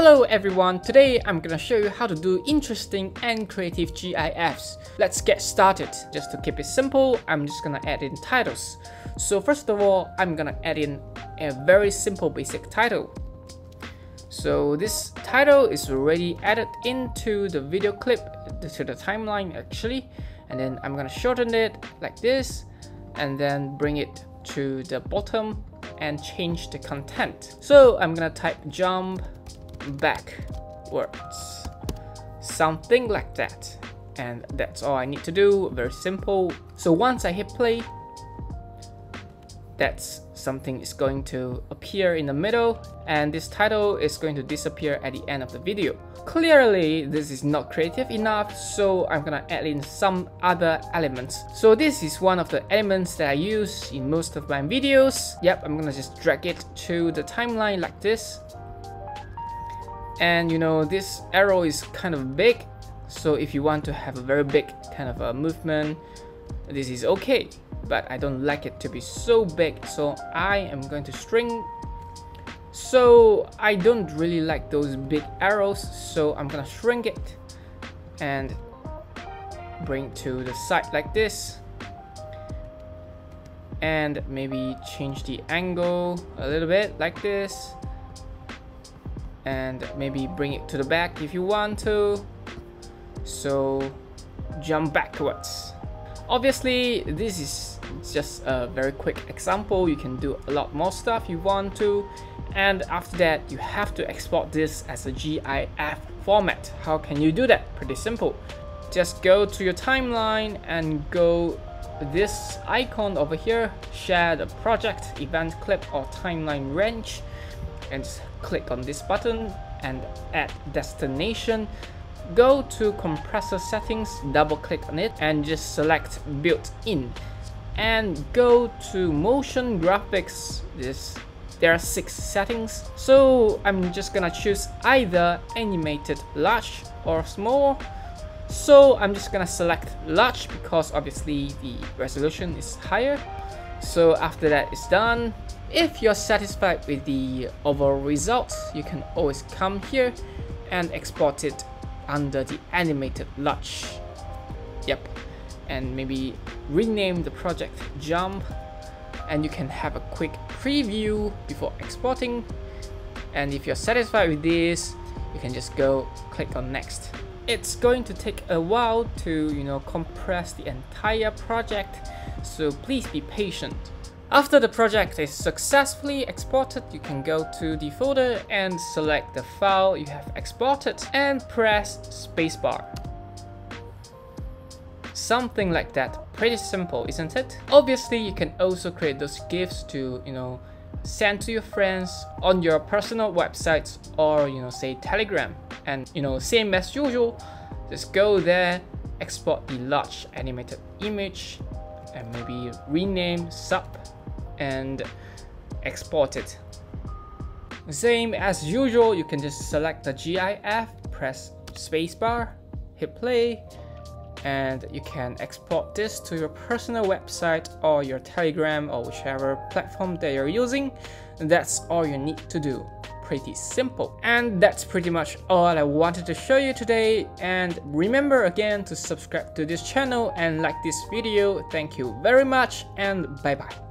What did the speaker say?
Hello everyone, today I'm gonna show you how to do interesting and creative GIFs. Let's get started. Just to keep it simple, I'm just gonna add in titles. So first of all, I'm gonna add in a very simple basic title. So this title is already added into the video clip, to the timeline actually. And then I'm gonna shorten it like this, and then bring it to the bottom and change the content. So I'm gonna type jump backwards. Something like that. And that's all I need to do, very simple. So once I hit play, that's something is going to appear in the middle and this title is going to disappear at the end of the video. Clearly, this is not creative enough, so I'm gonna add in some other elements. So this is one of the elements that I use in most of my videos. Yep, I'm gonna just drag it to the timeline like this and you know this arrow is kind of big. So if you want to have a very big kind of a movement this is okay. But I don't like it to be so big. So I am going to string. So I don't really like those big arrows. So I'm gonna shrink it and bring to the side like this. And maybe change the angle a little bit like this and maybe bring it to the back if you want to. So jump backwards. Obviously this is just a very quick example. You can do a lot more stuff you want to. And after that you have to export this as a GIF format. How can you do that? Pretty simple. Just go to your timeline and go this icon over here share the project event clip or timeline range and just click on this button and add destination go to compressor settings double click on it and just select built in and go to motion graphics. This there are six settings. So i'm just gonna choose either animated large or small. So i'm just gonna select large because obviously the resolution is higher so after that is done if you're satisfied with the overall results, you can always come here and export it under the animated large. Yep, and maybe rename the project jump and you can have a quick preview before exporting. And if you're satisfied with this, you can just go click on next. It's going to take a while to, you know, compress the entire project, so please be patient. After the project is successfully exported, you can go to the folder and select the file you have exported and press spacebar. Something like that, pretty simple, isn't it? Obviously, you can also create those GIFs to, you know, send to your friends on your personal websites or, you know, say Telegram. And, you know, same as usual, just go there, export the large animated image and maybe rename sub and export it. Same as usual, you can just select the GIF, press spacebar, hit play, and you can export this to your personal website or your Telegram or whichever platform that you're using. That's all you need to do. Pretty simple. And that's pretty much all I wanted to show you today. And remember again to subscribe to this channel and like this video. Thank you very much and bye bye.